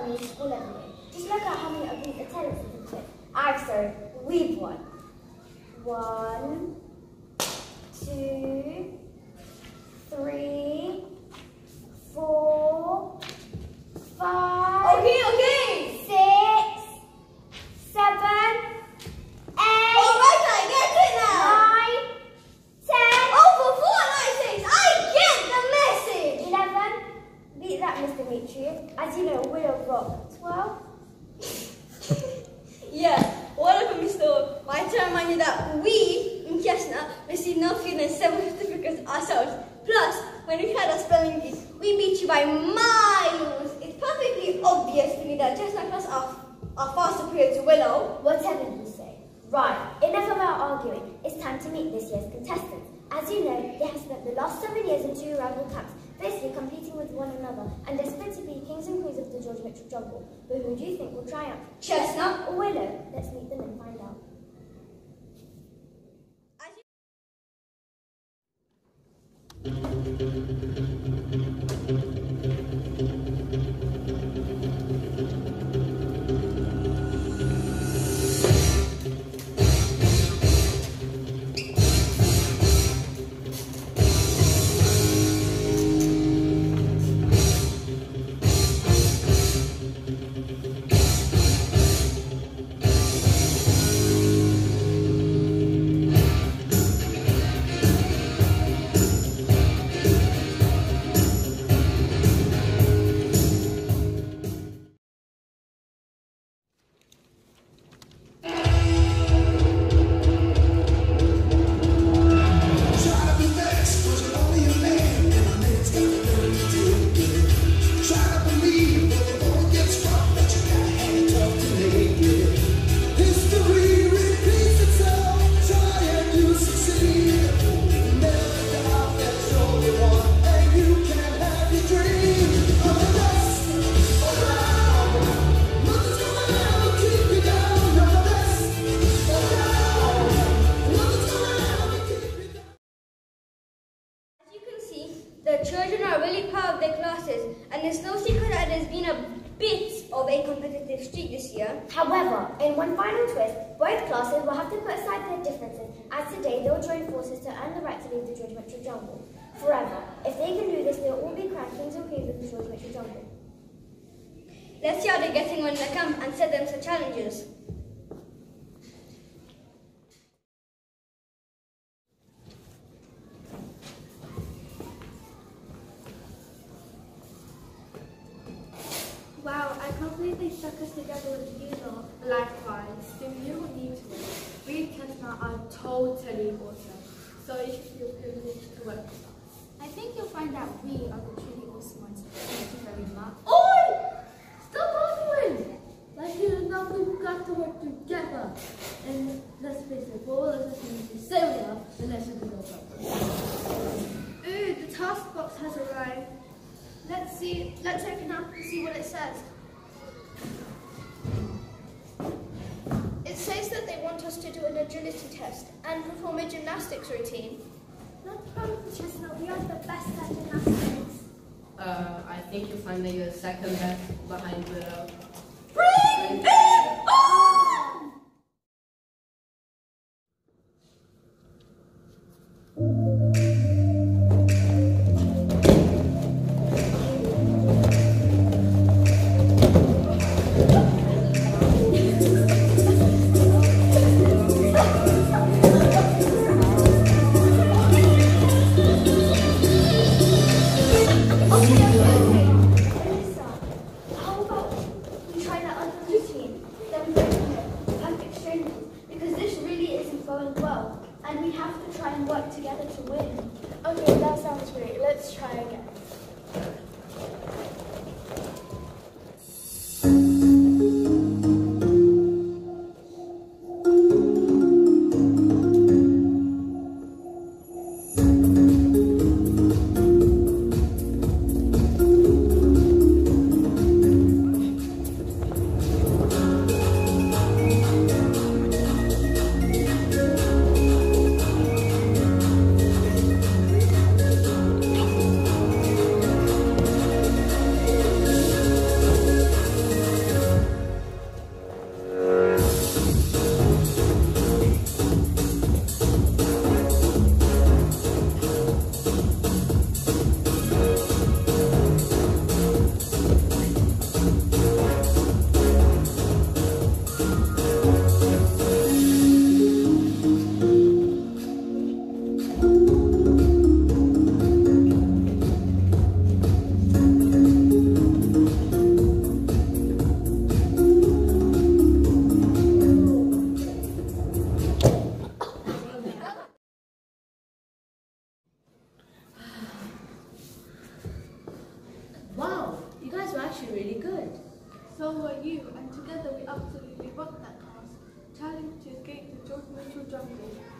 school. Just look at how many of these took. I've sorry, we've won. One, two, three, four, five. Okay, okay! Six, seven, eight, Alright, I get it now! nine, ten, Oh, for four night I get the message! eleven. Beat that, As you know, we're a rock. Twelve. Yeah, welcome Mr. My to remind you that we in Kiasna received no fewer than seven certificates ourselves. Plus, when we had our spelling bee, we beat you by miles. It's perfectly obvious to me that Chestnut class are, are far superior to Willow. Whatever you say. Right, enough of our arguing. It's time to meet this year's contestants. As you know, they have spent the last seven years in two rival camps, basically competing with one another, and they're to be kings and queens of the George Mitchell jungle. But who do you think will triumph? Chestnut. or Willow? Let's meet them and find out. As you- Let's see how they're getting when they come and set them some challenges. Wow, I can't believe they stuck us together with you lot. Likewise, do you were new to it. We Chestnut are totally awesome, so you should feel privileged to work with us. I think you'll find that we are the truly awesome ones. Thank you very much. Oi! Stop arguing! Like you know we've got to work together. And let's face it, for all of us in the say we are, the less we can go about Ooh, the task box has arrived. Let's see, let's open up and see what it says. It says that they want us to do an agility test and perform a gymnastics routine. Not a problem, Chestnut. We are the best at gymnastics. Uh, I think you'll find that you're second best behind Willow. Win. Okay, that sounds great. Let's try again.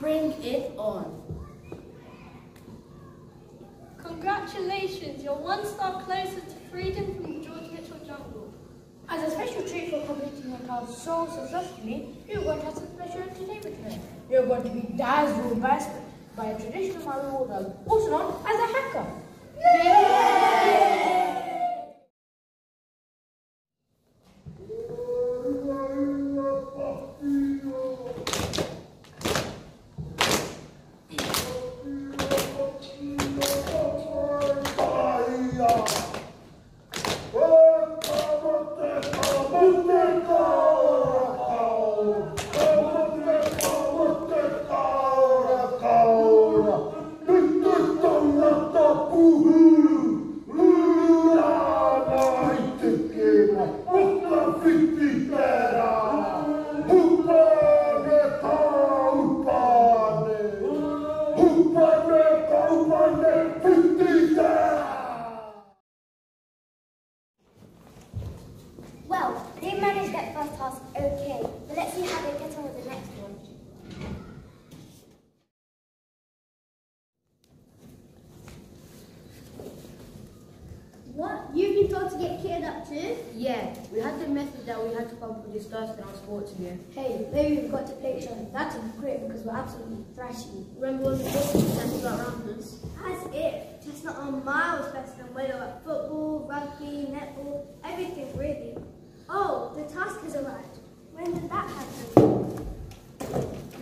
Bring it on. Congratulations, you're one step closer to freedom from the George Mitchell jungle. As a special treat for completing your task so successfully, you're going to have some special entertainment today. You're going to be dazzled by, by a traditional Maori warrior, also known as a haka. Well, that we had to come up with this first in our sports year. Hey, maybe we've got to play each other. That is great because we're absolutely thrashing. Remember all the sports that got around us? As if. Just not on miles better than whether at football, rugby, netball, everything really. Oh, the task has arrived. When did that happen?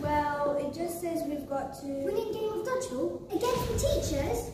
Well, it just says we've got to... Winning game of dodgeball against the teachers?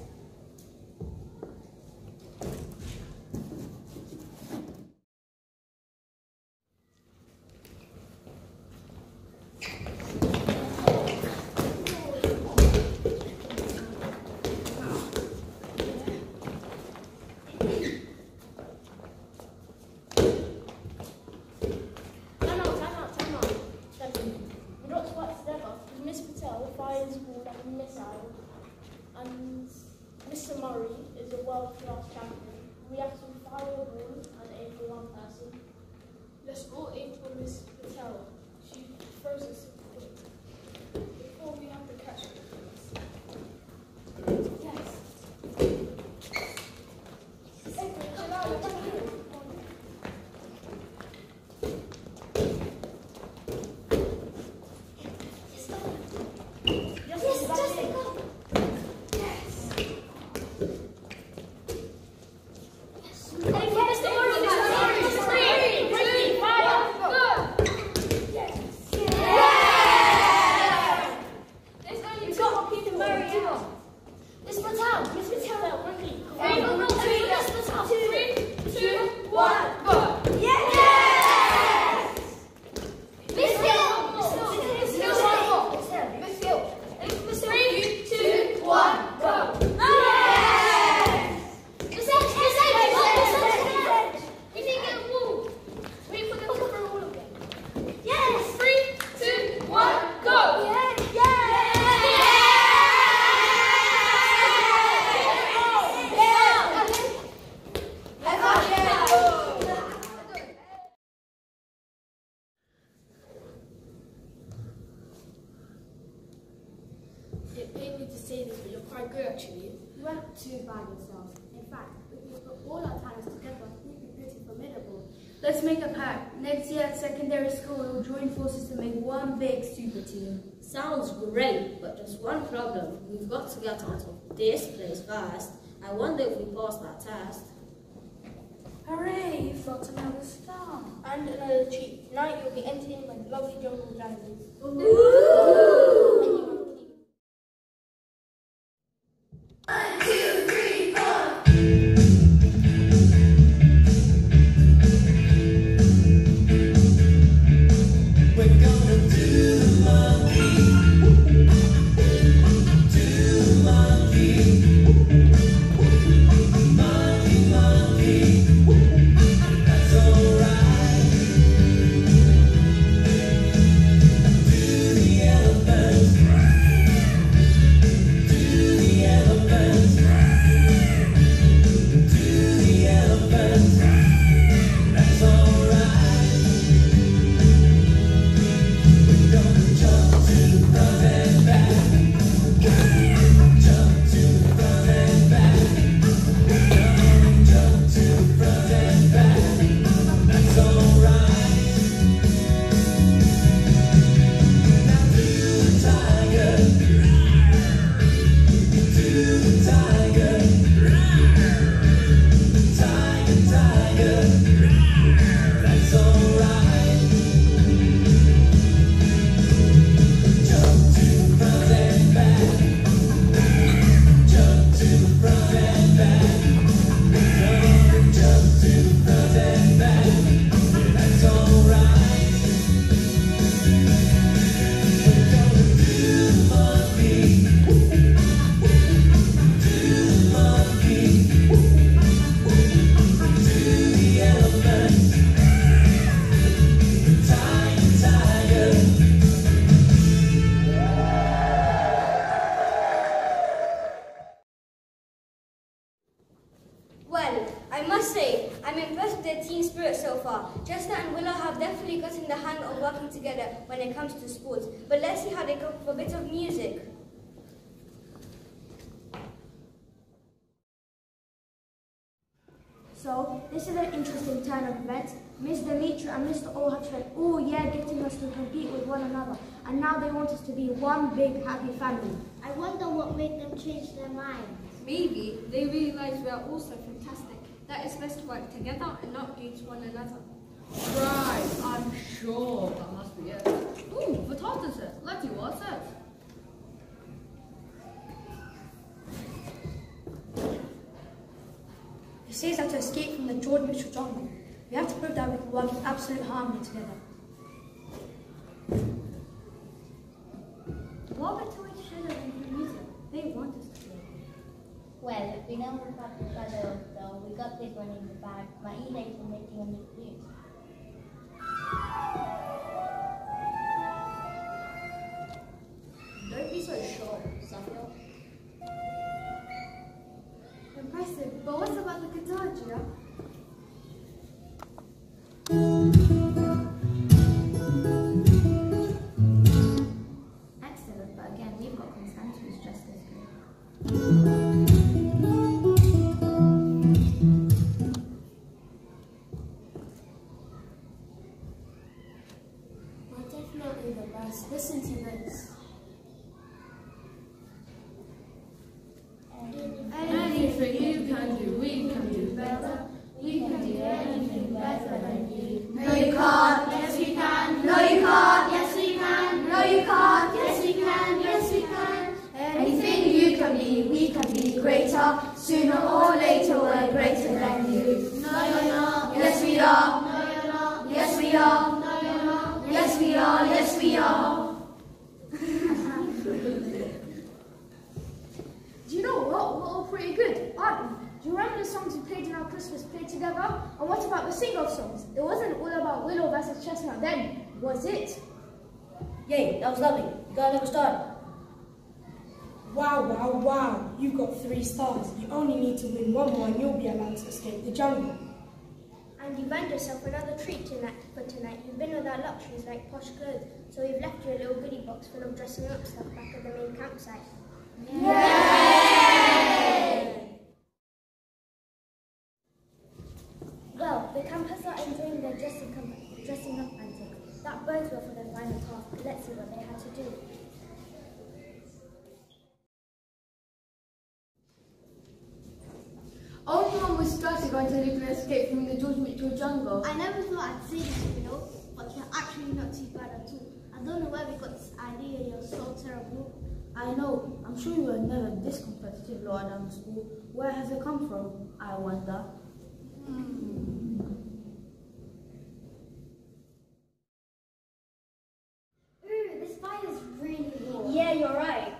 Secondary school, we'll join forces to make one big super team. Sounds great, but just one problem. We've got to get out of this place fast. I wonder if we pass that test. Hooray, you've got another star. And another treat. Tonight you'll be entertained by the lovely jungle drivers. We're of music. So, this is an interesting turn of events. Miss Demetra and Mr. O have spent all year getting us to compete with one another, and now they want us to be one big happy family. I wonder what made them change their mind. Maybe they realise we are also fantastic. That it's best to work together and not against one another. Right, I'm sure that must be it. Ooh, the tartan says. Let's see what says. Says that to escape from the George Mitchell jungle, we have to prove that we can work in absolute harmony together. What better way to show them through music? They want us to play. Well, we know we've got the other, so we got this one in the bag. My e for making a new flute. Sooner or later, we're greater than you. No, you're not. Yes, we are. No, you're not. Yes, we are. No, you're not. Yes, we are. Yes, we are. Do you know what? We're all pretty good, aren't we? Do you remember the songs we played in our Christmas play together? And what about the sing-off songs? It wasn't all about Willow versus Chestnut then, was it? Yay, that was lovely. You got another star. Wow, wow, wow. You got three stars. You only need to win one more and you'll be allowed to escape the jungle. And you've earned yourself another treat tonight, for tonight. You've been without luxuries like posh clothes, so we've left you a little goodie box full of dressing up stuff back at the main campsite. Well, the campers are enjoying their dressing, com- dressing up antics. That bodes well for their final task. Let's see what they had to do. Was started going to live and escape from the George Mitchell jungle. I never thought I'd say this, you know, but you're actually not too bad at all. I don't know where we got this idea. You're so terrible. I know. I'm sure you were never this competitive lower down school. Where has it come from? I wonder. Ooh, this fire's really warm. Yeah, you're right.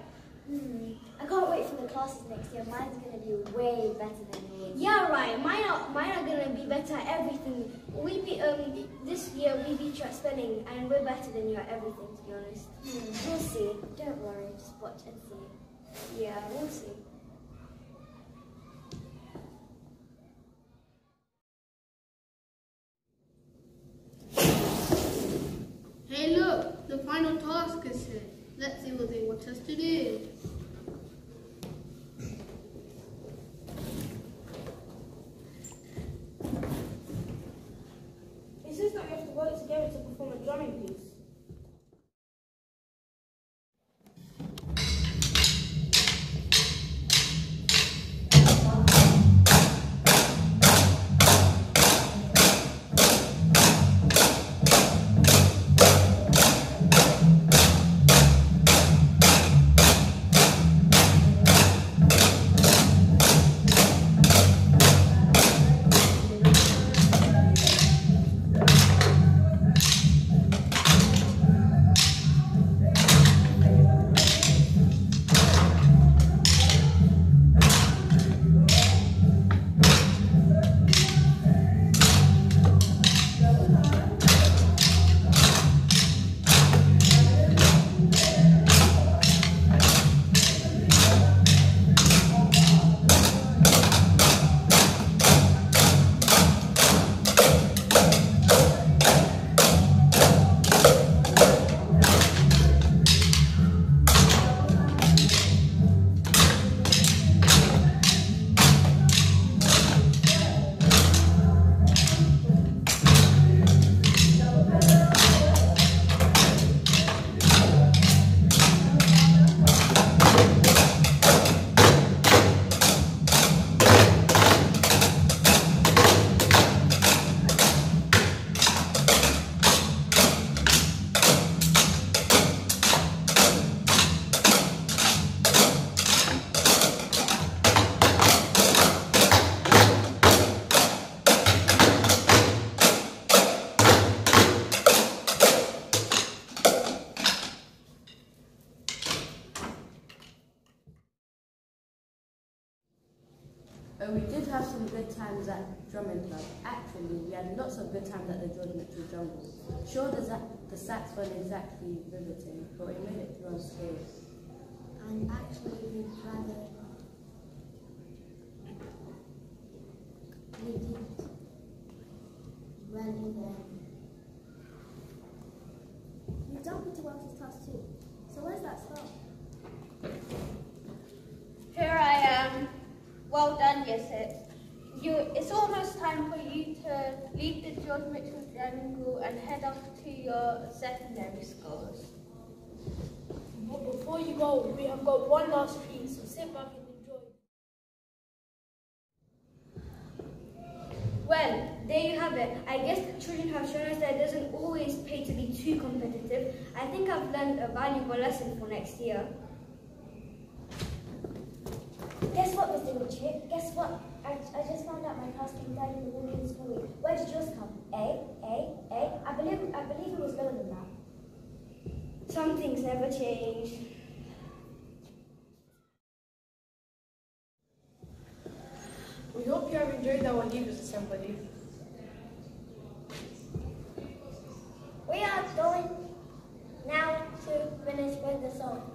Hmm. I can't wait for the classes next year. Mine's gonna be way better than yours. Yeah, right. Mine are mine are gonna be better at everything. We be um this year we beat you at spelling, and we're better than you at everything. To be honest. Hmm, we'll see. Don't worry. Just watch and see. Yeah, we'll see. Hey look, the final task is here. Let's see what they want us to do. It says that we have to work perform a drumming piece. Times at Drummond Club. Actually, we had lots of good times at the George Mitchell Jungle. Sure, the, the sax weren't exactly riveting, but we made it through unscathed. And actually, we'd rather. We did well in there. You've done pretty well this task too. So where's that star? Here I am. Well done, Yusuf. You, it's almost time for you to leave the George Mitchell Jungle and head off to your secondary schools. But before you go, we have got one last treat, so sit back and enjoy. Well, there you have it. I guess the children have shown us that it doesn't always pay to be too competitive. I think I've learned a valuable lesson for next year. Guess what, Mr. Ritchie? Guess what? I, I just found out my class came third in the school week. Where did yours come? A, A, A. I believe I believe it was lower than that. Some things never change. We hope you have enjoyed our leaders assembly. We are going now to finish with the song.